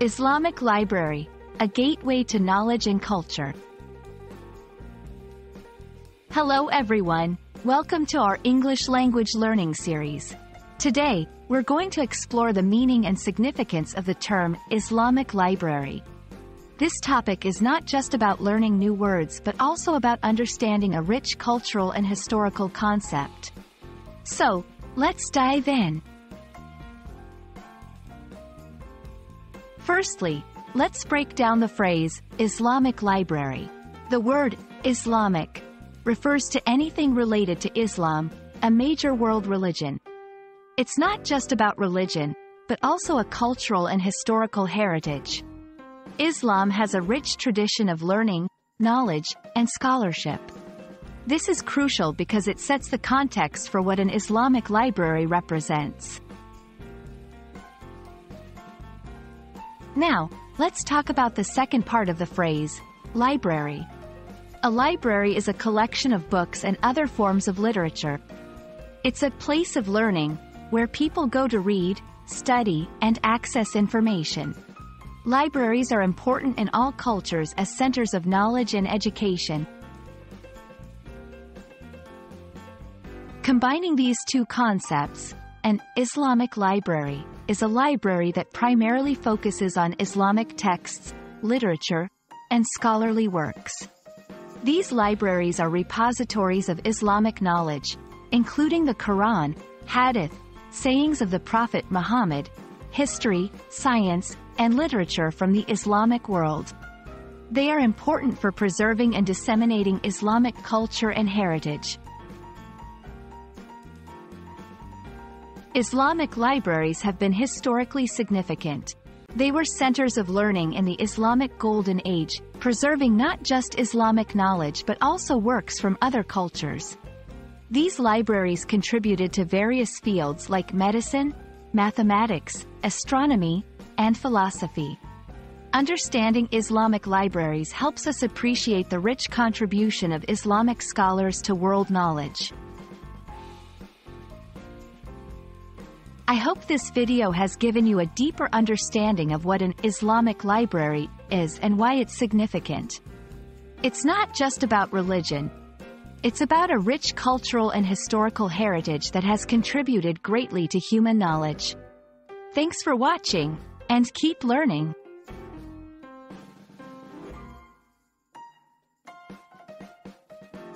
Islamic Library, a gateway to knowledge and culture. Hello everyone, welcome to our English language learning series. Today, we're going to explore the meaning and significance of the term Islamic Library. This topic is not just about learning new words but also about understanding a rich cultural and historical concept. So, let's dive in. Firstly, let's break down the phrase Islamic library. The word Islamic refers to anything related to Islam, a major world religion. It's not just about religion, but also a cultural and historical heritage. Islam has a rich tradition of learning, knowledge, and scholarship. This is crucial because it sets the context for what an Islamic library represents. Now, let's talk about the second part of the phrase, library. A library is a collection of books and other forms of literature. It's a place of learning, where people go to read, study, and access information. Libraries are important in all cultures as centers of knowledge and education. Combining these two concepts, an Islamic library is a library that primarily focuses on Islamic texts, literature, and scholarly works. These libraries are repositories of Islamic knowledge, including the Quran, Hadith, sayings of the Prophet Muhammad, history, science, and literature from the Islamic world. They are important for preserving and disseminating Islamic culture and heritage. Islamic libraries have been historically significant. They were centers of learning in the Islamic Golden Age, preserving not just Islamic knowledge but also works from other cultures. These libraries contributed to various fields like medicine, mathematics, astronomy, and philosophy. Understanding Islamic libraries helps us appreciate the rich contribution of Islamic scholars to world knowledge. I hope this video has given you a deeper understanding of what an Islamic library is and why it's significant. It's not just about religion. It's about a rich cultural and historical heritage that has contributed greatly to human knowledge. Thanks for watching, and keep learning.